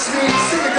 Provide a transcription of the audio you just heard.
sweet